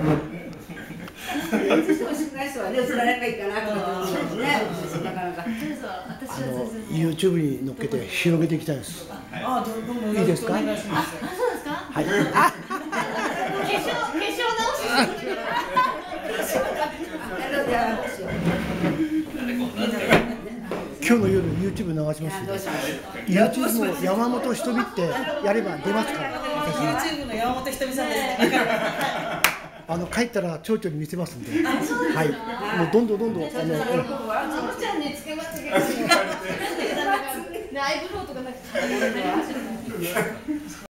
映してほしくない人はね映らればいいかなと思ってねなか？なか私あのは全然 YouTube に乗っけて広げていきたいです。あどうどうもいいですか？はい。化粧化粧直し今日の夜 YouTube 流します YouTube も山本ひとみってやれば出ますから。YouTube の山本ひとみさんです。ねあの帰ったら町長に見せますんで。はい。もうどんどんどんどんあのちゃんにつけまつ ライブローとかなんか